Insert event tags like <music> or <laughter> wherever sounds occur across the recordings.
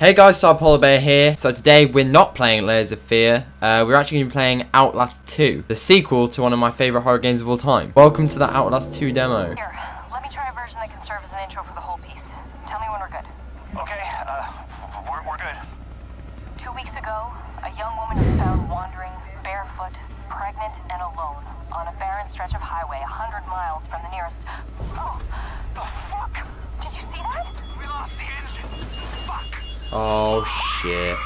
Hey guys, Cyber Polar Bear here. So today we're not playing Layers of Fear. Uh, we're actually playing Outlast 2, the sequel to one of my favourite horror games of all time. Welcome to the Outlast 2 demo. Here, let me try a version that can serve as an intro for the whole piece. Tell me when we're good. Okay, uh, we're, we're good. Two weeks ago, a young woman was found wandering, barefoot, pregnant, and alone on a barren stretch of highway a hundred miles from the nearest. Oh, The fuck? did you see that? We lost the engine. Fuck. Oh shit. Jesus Christ. Oh, no, Julian, it's not shit.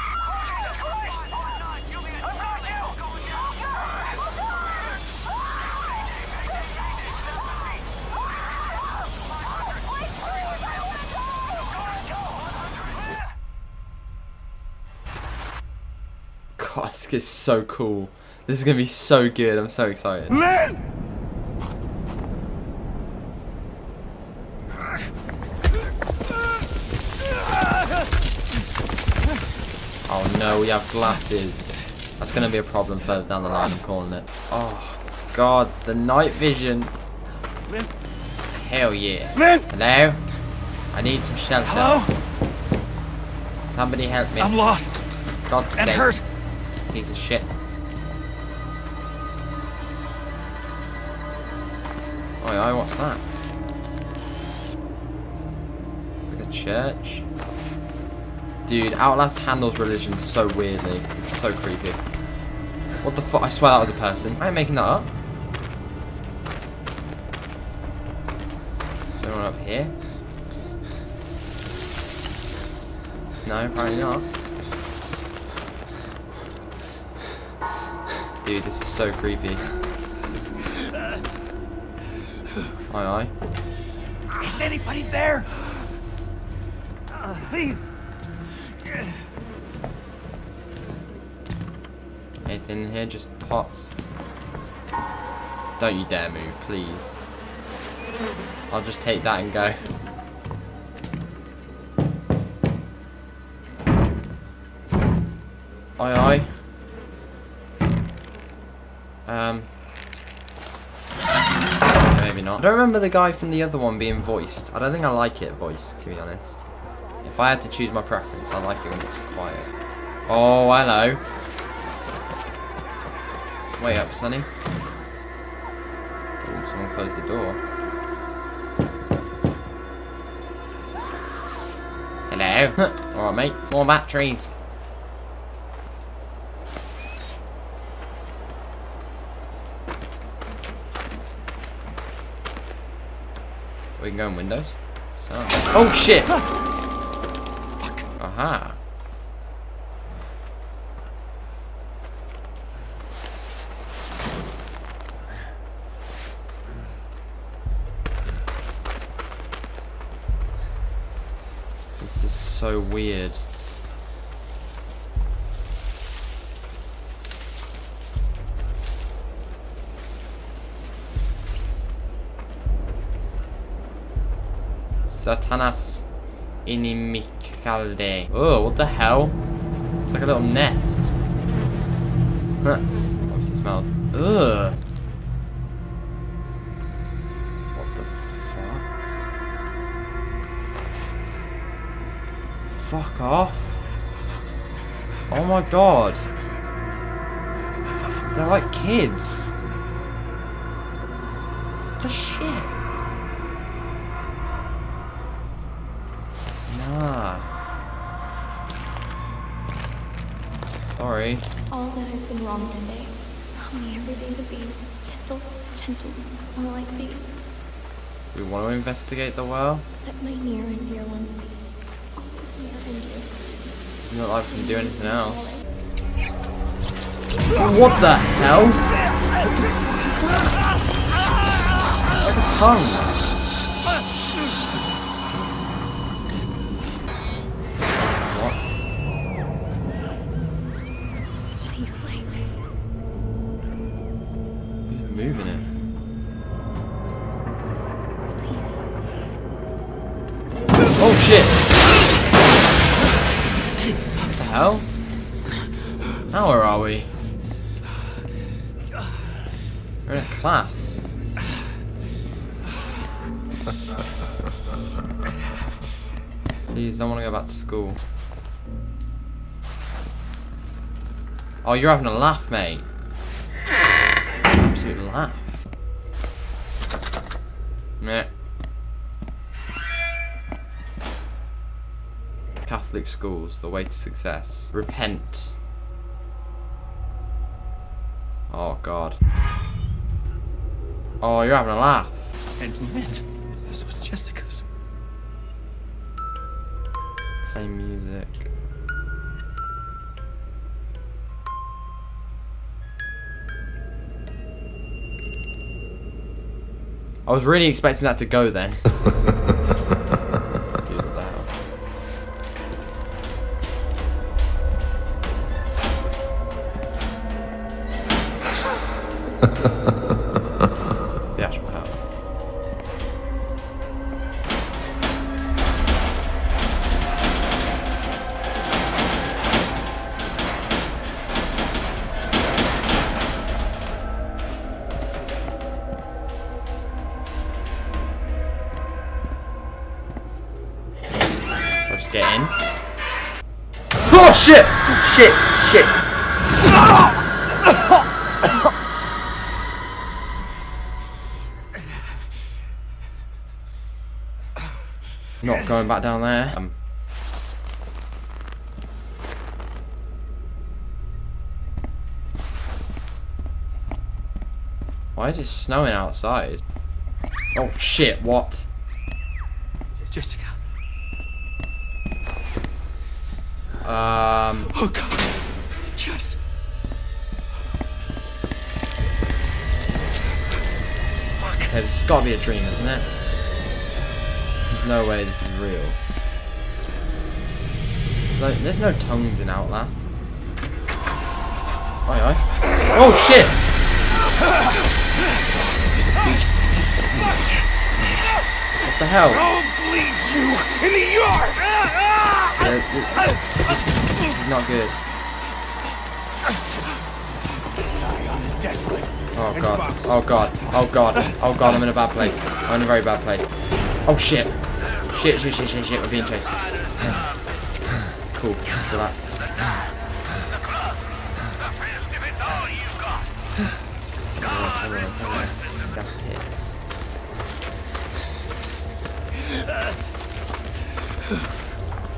God, this is so cool. This is to be so good. I'm so excited. Lynn! Oh no, we have glasses. That's going to be a problem further down the line, I'm calling it. Oh god, the night vision. Hell yeah. Hello? I need some shelter. Hello? Somebody help me. I'm lost God's and sake. hurt. Piece of shit. Oh, what's that? Like a church? Dude, Outlast handles religion so weirdly. It's so creepy. What the fuck? I swear that was a person. I ain't making that up. Is anyone up here? No, apparently not. Dude, this is so creepy. Aye, aye. Is anybody there? Uh, please. Anything in here? Just pots. Don't you dare move, please. I'll just take that and go. Aye, aye. Um. Maybe not. I don't remember the guy from the other one being voiced. I don't think I like it voiced, to be honest. If I had to choose my preference, I like it when it's quiet. Oh, hello. Way up, Sonny. Ooh, someone closed the door. Hello. <laughs> Alright, mate. More batteries. We can go in windows. So. Oh shit! Fuck. Aha. This is so weird. Satanas inimicalde. Oh, what the hell? It's like a little nest. <laughs> Obviously smells. Ugh. Fuck? Off. Oh my god. They're like kids. What the shit? Nah. Sorry. all that I've been wrong today. Help me every day to be gentle, gentle, more like thee. We want to investigate the well. Let my near and dear ones be dear. Not like we can do anything else. What the hell? What the fuck is that? Like a tongue. hell? Now where are we? We're in a class. Please, don't want to go back to school. Oh, you're having a laugh, mate. Absolute laugh. Meh. Catholic schools, the way to success. Repent. Oh, God. Oh, you're having a laugh. And Lynn, this was Jessica's. Play music. I was really expecting that to go then. <laughs> the actual hell. Let's get in. Oh shit! Shit! Shit! <laughs> Not going back down there. Um, why is it snowing outside? Oh shit, what? Jessica. Um, Oh God. Jess. okay, this has got to be a dream, isn't it? There's no way this is real. There's no, there's no tongues in Outlast. Aye, aye. Oh shit! What the hell? bleeds you in the yard! Th- this, is, this is not good. Zion is desolate. Oh god. Oh god. Oh god. Oh god, I'm in a bad place. I'm in a very bad place. Oh shit. Shit, shit, shit, shit, shit. We're being chased. It's cool. Relax.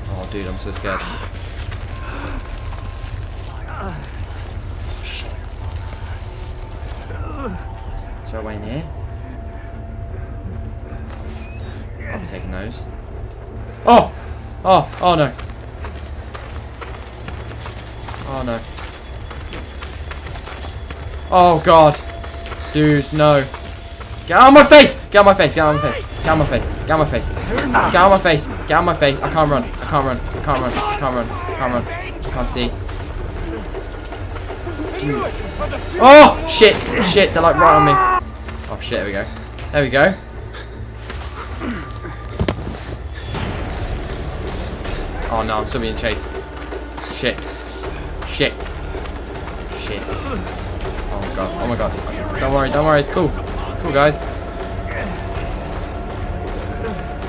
Oh dude, I'm so scared. Shit. Is there a way in here? I'll be taking those. Oh! Oh! Oh no! Oh no. Oh god! Dude, no. Get out of my face! Get out of my face! Get out of my face! Get out of my face! Get out of my face! Get out of my face! Get out of my face! I can't run! I can't run! I can't run! I can't run! I can't run! I can't see. Dude. Oh! Shit! Shit! They're like right on me. Oh shit! There we go. There we go. Oh no! I'm still being chased. Shit! Shit! Shit! Oh my god! Oh my god! Don't worry! Don't worry! It's cool! It's cool, guys.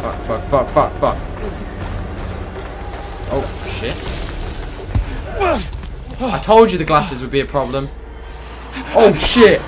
Fuck! Fuck! Fuck! Fuck! Fuck! Oh shit! I told you the glasses would be a problem. Oh shit!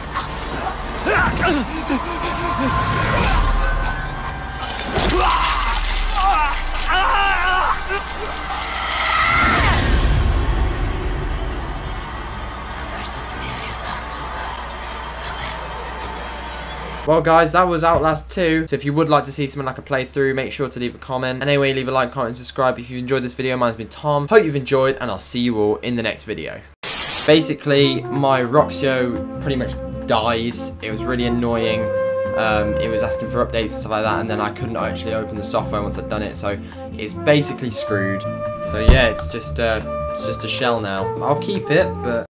Well guys, that was Outlast 2. So if you would like to see something like a playthrough, make sure to leave a comment. And anyway, leave a like, comment, and subscribe if you enjoyed this video. Mine's been Tom. Hope you've enjoyed, and I'll see you all in the next video. Basically, my Roxio pretty much died. It was really annoying. Um, it was asking for updates and stuff like that, and then I couldn't actually open the software once I'd done it, so it's basically screwed. So yeah, it's just uh, it's just a shell now. I'll keep it, but